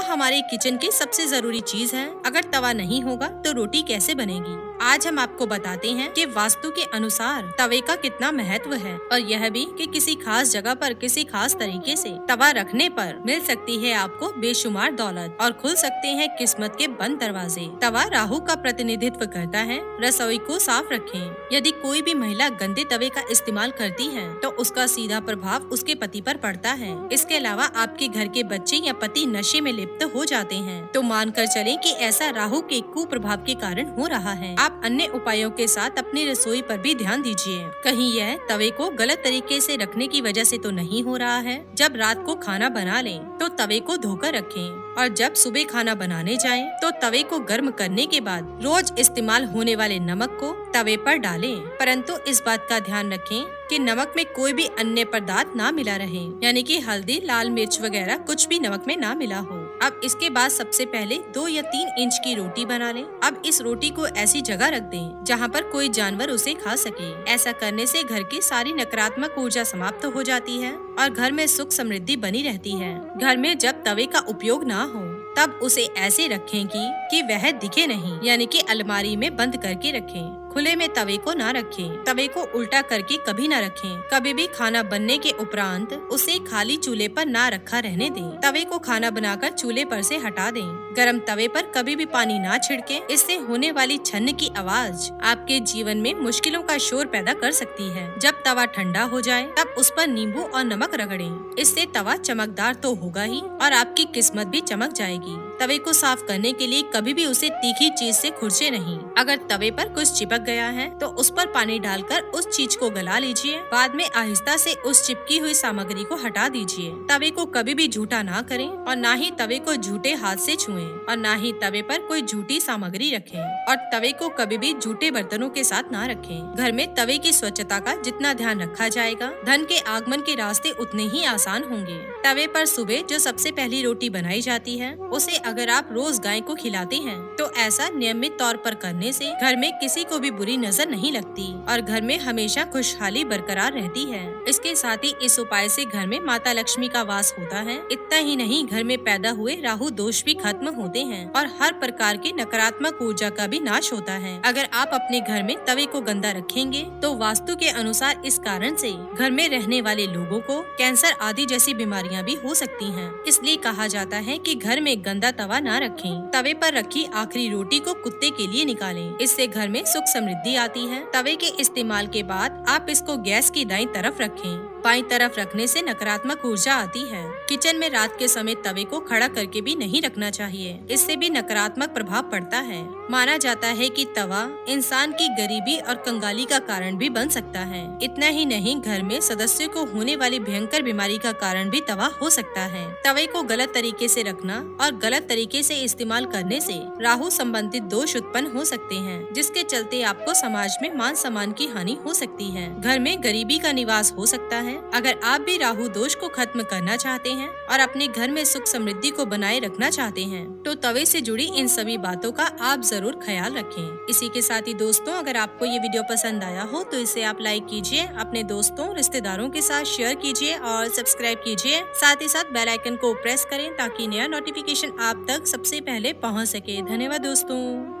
हमारे किचन की सबसे ज़रूरी चीज़ है। अगर तवा नहीं होगा तो रोटी कैसे बनेगी? आज हम आपको बताते हैं कि वास्तु के अनुसार तवे का कितना महत्व है और यह भी कि किसी खास जगह पर किसी खास तरीके से तवा रखने पर मिल सकती है आपको बेशुमार दौलत और खुल सकते हैं किस्मत के बंद दरवाजे। तवा राहु का प्रतिनिधित्व करता है। रसोई को साफ़ रखें। यदि कोई भी महिला गंदे तवे का इस्तेमाल करती है तो उसका सीधा प्रभाव उसके पति पर पड़ता है। इसके अलावा आपके घर के बच्चे या पति नशे में लिप्त हो जाते हैं। तो मानकर चलें कि ऐसा राहु के कुप्रभाव के कारण हो रहा है। आप अन्य उपायों के साथ अपनी रसोई पर भी ध्यान दीजिए। कहीं यह तवे को गलत तरीके से रखने की वजह से तो नहीं हो रहा है। जब रात को खाना बना लें तो तवे को धोकर रखें और जब सुबह खाना बनाने जाएँ तो तवे को गर्म करने के बाद रोज इस्तेमाल होने वाले नमक को तवे पर डालें। परंतु इस बात का ध्यान रखें कि नमक में कोई भी अन्य पदार्थ ना मिला रहे, यानी कि हल्दी, लाल मिर्च वगैरह कुछ भी नमक में ना मिला हो। अब इसके बाद सबसे पहले दो या तीन इंच की रोटी बना लें। अब इस रोटी को ऐसी जगह रख दें जहाँ पर कोई जानवर उसे खा सके। ऐसा करने से घर की सारी नकारात्मक ऊर्जा समाप्त हो जाती है और घर में सुख समृद्धि बनी रहती है। घर में जब तवे का उपयोग ना हो तब उसे ऐसे रखें कि, कि वह दिखे नहीं यानी कि अलमारी में बंद करके रखें। खुले में तवे को न रखें। तवे को उल्टा करके कभी न रखें। कभी भी खाना बनने के उपरांत उसे खाली चूल्हे पर न रखा रहने दें। तवे को खाना बनाकर चूल्हे पर से हटा दें। गरम तवे पर कभी भी पानी ना छिड़के। इससे होने वाली छन्न की आवाज़ आपके जीवन में मुश्किलों का शोर पैदा कर सकती है। जब तवा ठंडा हो जाए, तब उस पर नींबू और नमक रगड़ें। इससे तवा चमकदार तो होगा ही और आपकी किस्मत भी चमक जाएगी। तवे को साफ़ करने के लिए कभी भी उसे तीखी चीज़ से खुरचे नहीं। अगर तवे पर कुछ चिपक गया है तो उस पर पानी डालकर उस चीज़ को गला लीजिए। बाद में आहिस्ता से उस चिपकी हुई सामग्री को हटा दीजिए। तवे को कभी भी झूठा ना करें और न ही तवे को झूठे हाथ से छुएँ। और न ही तवे पर कोई झूठी सामग्री रखें। और तवे को कभी भी झूठे बर्तनों के साथ ना रखें। घर में तवे की स्वच्छता का जितना ध्यान रखा जाएगा, धन के आगमन के रास्ते उतने ही आसान होंगे। तवे पर सुबह जो सबसे पहली रोटी बनाई जाती है, उसे अगर आप रोज गाय को खिलाते हैं तो ऐसा नियमित तौर पर करने से घर में किसी को भी बुरी नज़र नहीं लगती और घर में हमेशा खुशहाली बरकरार रहती है। इसके साथ ही इस उपाय से घर में माता लक्ष्मी का वास होता है। इतना ही नहीं, घर में पैदा हुए राहु दोष भी खत्म होते हैं और हर प्रकार की नकारात्मक ऊर्जा का भी नाश होता है। अगर आप अपने घर में तवे को गंदा रखेंगे तो वास्तु के अनुसार इस कारण से घर में रहने वाले लोगों को कैंसर आदि जैसी बीमारियाँ भी हो सकती हैं। इसलिए कहा जाता है कि घर में गंदा तवा न रखें। तवे पर रखी आखिरी रोटी को कुत्ते के लिए निकालें। इससे घर में सुख समृद्धि आती है। तवे के इस्तेमाल के बाद आप इसको गैस की दाई तरफ़ रखें। बाई तरफ़ रखने से नकारात्मक ऊर्जा आती है। किचन में रात के समय तवे को खड़ा करके भी नहीं रखना चाहिए। इससे भी नकारात्मक प्रभाव पड़ता है। माना जाता है कि तवा इंसान की गरीबी और कंगाली का कारण भी बन सकता है। इतना ही नहीं, घर में सदस्यों को होने वाली भयंकर बीमारी का कारण भी तवा हो सकता है। तवे को गलत तरीके से रखना और गलत तरीके से इस्तेमाल करने से राहु संबंधित दोष उत्पन्न हो सकते हैं, जिसके चलते आपको समाज में मान सम्मान की हानि हो सकती है। घर में गरीबी का निवास हो सकता है। अगर आप भी राहु दोष को खत्म करना चाहते हैं और अपने घर में सुख समृद्धि को बनाए रखना चाहते हैं तो तवे से जुड़ी इन सभी बातों का आप ज़रूर ख्याल रखें। इसी के साथ ही दोस्तों, अगर आपको ये वीडियो पसंद आया हो तो इसे आप लाइक कीजिए, अपने दोस्तों, रिश्तेदारों के साथ शेयर कीजिए और सब्सक्राइब कीजिए। साथ ही साथ बेल आइकन को प्रेस करें ताकि नया नोटिफिकेशन आप तक सबसे पहले पहुँच सके। धन्यवाद दोस्तों।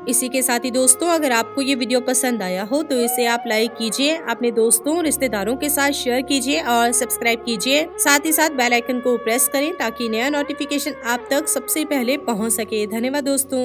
इसी के साथ ही दोस्तों, अगर आपको ये वीडियो पसंद आया हो तो इसे आप लाइक कीजिए, अपने दोस्तों, रिश्तेदारों के साथ शेयर कीजिए और सब्सक्राइब कीजिए। साथ ही साथ बेल आइकन को प्रेस करें ताकि नया नोटिफिकेशन आप तक सबसे पहले पहुँच सके। धन्यवाद दोस्तों।